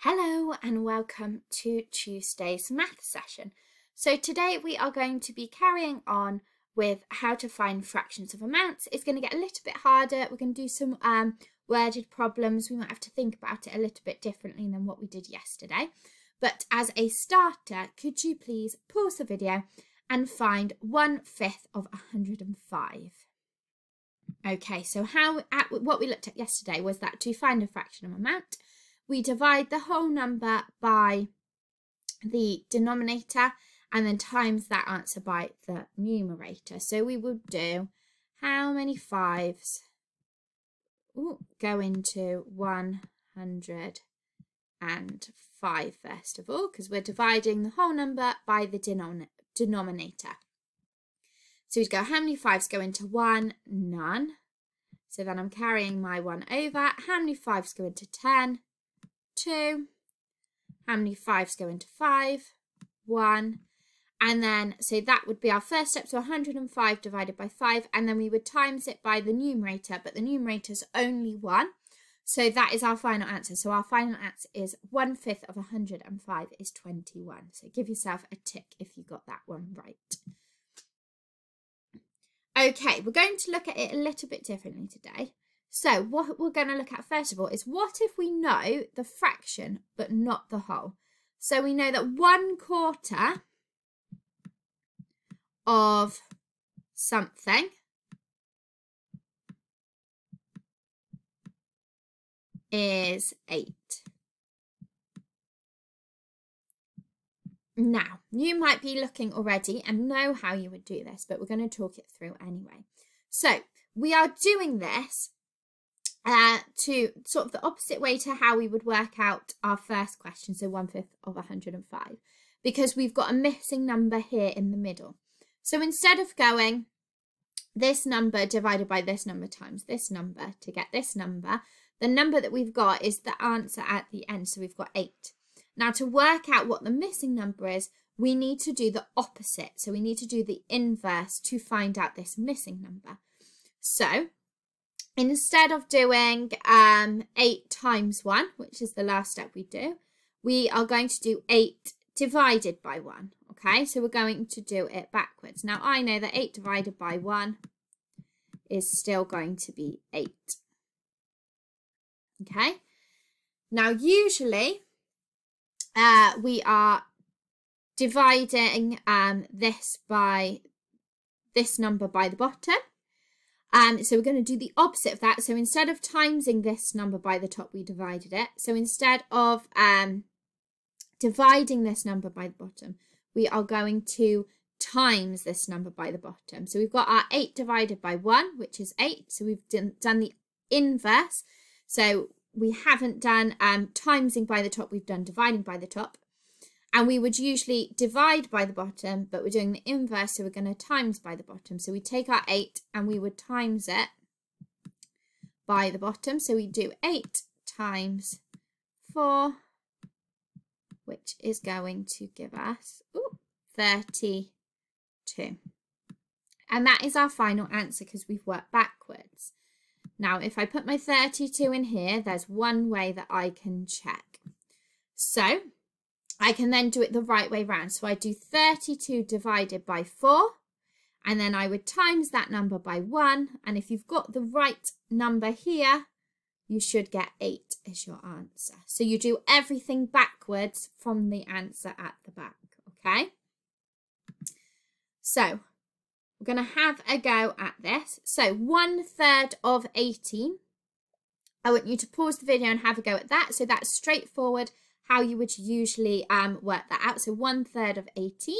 Hello and welcome to Tuesday's math session. So today we are going to be carrying on with how to find fractions of amounts. It's going to get a little bit harder. We're going to do some um, worded problems. We might have to think about it a little bit differently than what we did yesterday. But as a starter, could you please pause the video and find one fifth of 105? Okay, so how at, what we looked at yesterday was that to find a fraction of amount, we divide the whole number by the denominator and then times that answer by the numerator. So we would do how many fives ooh, go into 105 first of all, because we're dividing the whole number by the denom denominator. So we'd go, how many fives go into 1? None. So then I'm carrying my 1 over. How many fives go into 10? 2. How many 5s go into 5? 1. And then, so that would be our first step, so 105 divided by 5, and then we would times it by the numerator, but the numerator is only 1. So that is our final answer. So our final answer is one fifth of 105 is 21. So give yourself a tick if you got that one right. Okay, we're going to look at it a little bit differently today. So what we're going to look at first of all is what if we know the fraction but not the whole? So we know that one quarter of something is 8. Now, you might be looking already and know how you would do this, but we're going to talk it through anyway. So, we are doing this uh, to sort of the opposite way to how we would work out our first question, so one fifth of 105, because we've got a missing number here in the middle. So instead of going this number divided by this number times this number to get this number, the number that we've got is the answer at the end, so we've got 8. Now to work out what the missing number is, we need to do the opposite. So we need to do the inverse to find out this missing number. So instead of doing um, 8 times 1, which is the last step we do, we are going to do 8 divided by 1. Okay, so we're going to do it backwards. Now, I know that 8 divided by 1 is still going to be 8. Okay, now usually uh, we are dividing um, this by this number by the bottom. Um, so we're going to do the opposite of that. So instead of timesing this number by the top, we divided it. So instead of um, dividing this number by the bottom, we are going to times this number by the bottom. So we've got our 8 divided by 1, which is 8. So we've done, the inverse. So we haven't done um, timesing by the top, we've done dividing by the top. And we would usually divide by the bottom, but we're doing the inverse, so we're going to times by the bottom. So we take our 8 and we would times it by the bottom. So we do 8 times 4, which is going to give us ooh, 32. And that is our final answer because we've worked backwards. Now, if I put my 32 in here, there's one way that I can check. So I can then do it the right way round. So I do 32 divided by 4 and then I would times that number by 1 and if you've got the right number here you should get 8 as your answer. So you do everything backwards from the answer at the back, okay? So we're going to have a go at this. So one third of 18. I want you to pause the video and have a go at that. So that's straightforward how you would usually um, work that out. So one third of 18.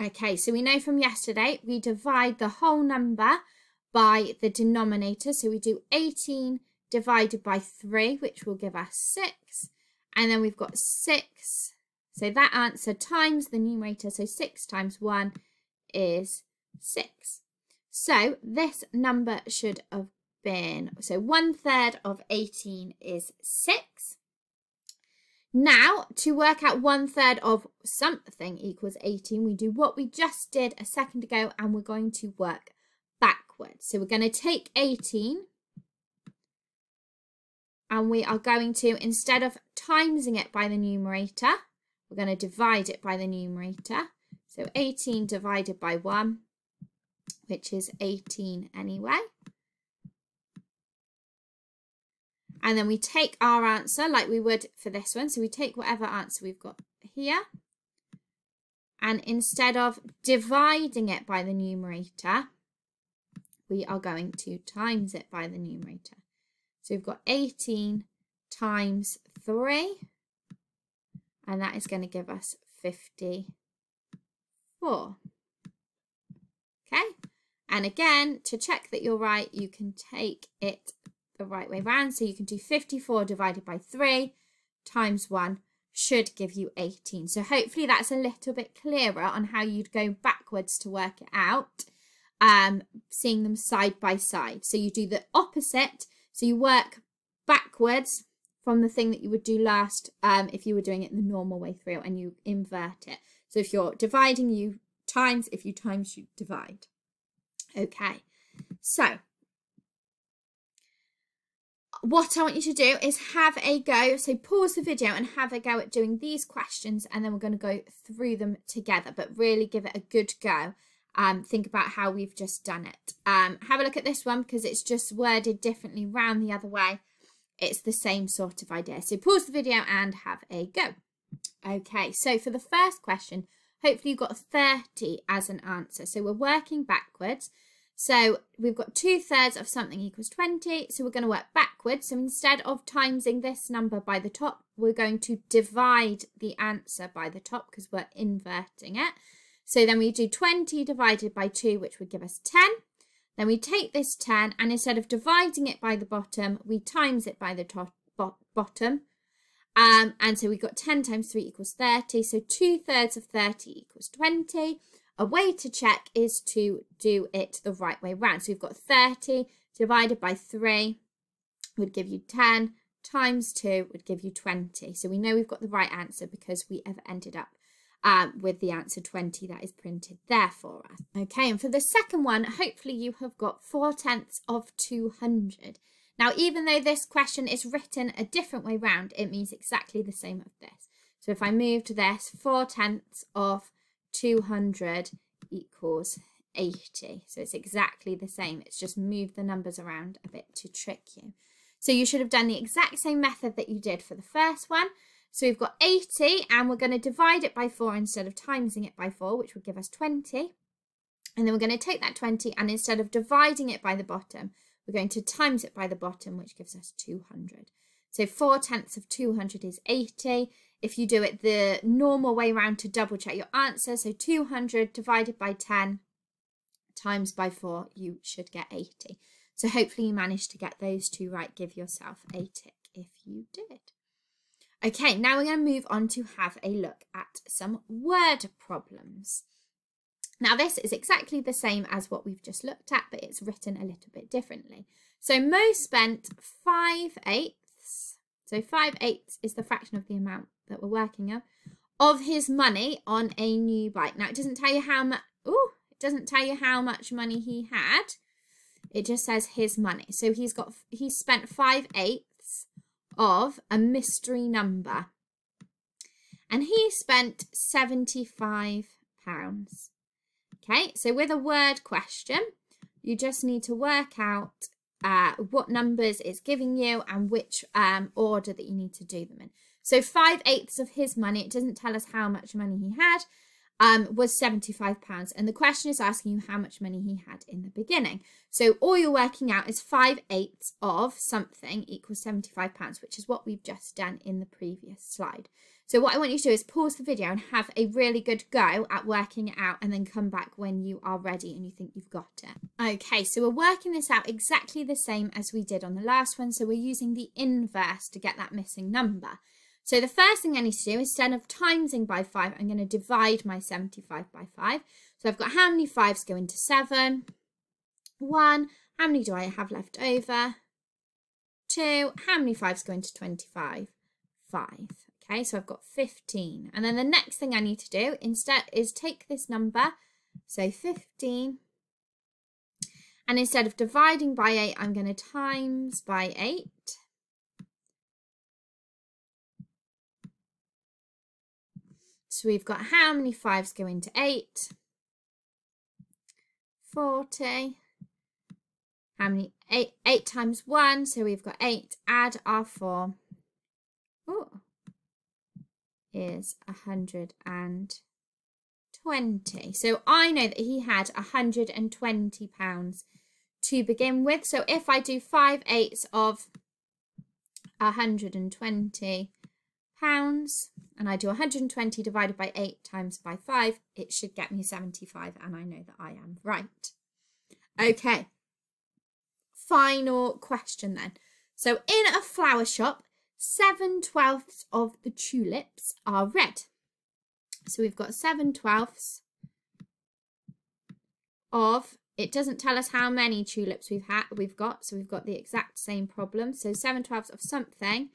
Okay, so we know from yesterday, we divide the whole number by the denominator. So we do 18 divided by 3, which will give us 6. And then we've got 6. So that answer times the numerator. So 6 times 1 is 6. So this number should have been, so one third of 18 is 6. Now, to work out one third of something equals 18, we do what we just did a second ago and we're going to work backwards. So we're going to take 18 and we are going to, instead of timesing it by the numerator, we're going to divide it by the numerator. So 18 divided by 1, which is 18 anyway. And then we take our answer like we would for this one. So we take whatever answer we've got here. And instead of dividing it by the numerator, we are going to times it by the numerator. So we've got 18 times 3, and that is going to give us 54. Okay, and again, to check that you're right, you can take it the right way round. So you can do 54 divided by 3 times 1 should give you 18. So hopefully that's a little bit clearer on how you'd go backwards to work it out, um, seeing them side by side. So you do the opposite so you work backwards from the thing that you would do last um, if you were doing it the normal way through and you invert it. So if you're dividing, you times. If you times, you divide. Okay, so what I want you to do is have a go. So pause the video and have a go at doing these questions and then we're going to go through them together, but really give it a good go um, think about how we've just done it. Um, have a look at this one because it's just worded differently round the other way. It's the same sort of idea. So pause the video and have a go. Okay, so for the first question, hopefully you've got 30 as an answer. So we're working backwards. So we've got two thirds of something equals 20. So we're going to work backwards. So instead of timesing this number by the top, we're going to divide the answer by the top because we're inverting it. So then we do 20 divided by 2, which would give us 10. Then we take this 10 and instead of dividing it by the bottom, we times it by the top, bo bottom. Um, and so we've got 10 times 3 equals 30. So 2 thirds of 30 equals 20. A way to check is to do it the right way round. So we've got 30 divided by 3 would give you 10 times 2 would give you 20. So we know we've got the right answer because we have ended up um, with the answer 20 that is printed there for us. Okay, and for the second one, hopefully you have got 4 tenths of 200. Now, even though this question is written a different way round, it means exactly the same of this. So if I moved this, 4 tenths of 200 equals 80. So it's exactly the same. It's just moved the numbers around a bit to trick you. So you should have done the exact same method that you did for the first one. So we've got 80 and we're going to divide it by 4 instead of timesing it by 4, which would give us 20. And then we're going to take that 20 and instead of dividing it by the bottom, we're going to times it by the bottom, which gives us 200. So 4 tenths of 200 is 80. If you do it the normal way around to double check your answer, so 200 divided by 10 times by 4, you should get 80. So hopefully you managed to get those two right. Give yourself a tick if you did. Okay, now we're going to move on to have a look at some word problems. Now this is exactly the same as what we've just looked at, but it's written a little bit differently. So Mo spent 5 eighths, so 5 eighths is the fraction of the amount that we're working on, of his money on a new bike. Now it doesn't tell you how much, oh, it doesn't tell you how much money he had. It just says his money. So he's got, he spent 5 eighths of a mystery number. And he spent £75. Okay, so with a word question, you just need to work out uh, what numbers it's giving you and which um, order that you need to do them in. So 5 eighths of his money, it doesn't tell us how much money he had, um, was £75. And the question is asking you how much money he had in the beginning. So all you're working out is 5 eighths of something equals £75, which is what we've just done in the previous slide. So what I want you to do is pause the video and have a really good go at working it out and then come back when you are ready and you think you've got it. Okay, so we're working this out exactly the same as we did on the last one. So we're using the inverse to get that missing number. So the first thing I need to do, instead of timesing by 5, I'm going to divide my 75 by 5. So I've got how many 5s go into 7? 1. How many do I have left over? 2. How many 5s go into 25? 5. Okay, so I've got 15. And then the next thing I need to do instead is take this number, so 15, and instead of dividing by 8, I'm going to times by 8. So we've got how many fives go into 8? 40. How many? 8, 8 times 1, so we've got 8. Add our 4. Ooh. Is 120. So I know that he had 120 pounds to begin with. So if I do 5 eighths of 120 pounds and I do 120 divided by 8 times by 5, it should get me 75 and I know that I am right. Okay, final question then. So in a flower shop, 7 twelfths of the tulips are red. So we've got 7 twelfths of, it doesn't tell us how many tulips we've had, we've got, so we've got the exact same problem. So 7 twelfths of something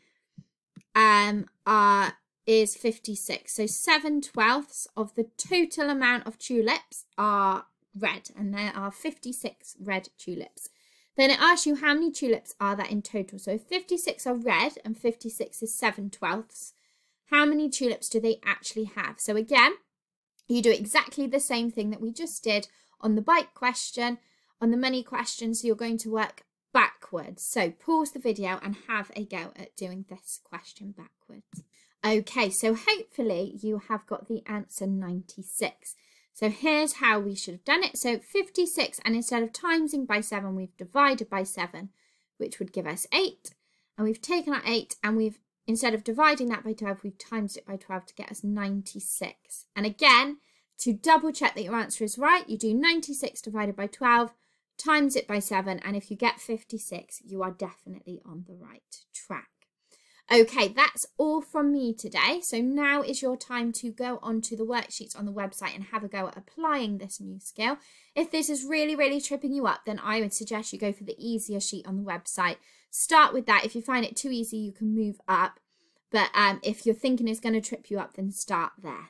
um, are is 56. So 7 twelfths of the total amount of tulips are red and there are 56 red tulips. Then it asks you how many tulips are there in total. So 56 are red and 56 is 7 twelfths. How many tulips do they actually have? So again, you do exactly the same thing that we just did on the bike question, on the money question. So you're going to work backwards. So pause the video and have a go at doing this question backwards. Okay, so hopefully you have got the answer 96. So here's how we should have done it. So 56, and instead of timesing by 7, we've divided by 7, which would give us 8. And we've taken our 8 and we've, instead of dividing that by 12, we've times it by 12 to get us 96. And again, to double check that your answer is right, you do 96 divided by 12, times it by 7, and if you get 56, you are definitely on the right track. Okay, that's all from me today. So now is your time to go onto the worksheets on the website and have a go at applying this new skill. If this is really, really tripping you up, then I would suggest you go for the easier sheet on the website. Start with that. If you find it too easy, you can move up. But um, if you're thinking it's going to trip you up, then start there.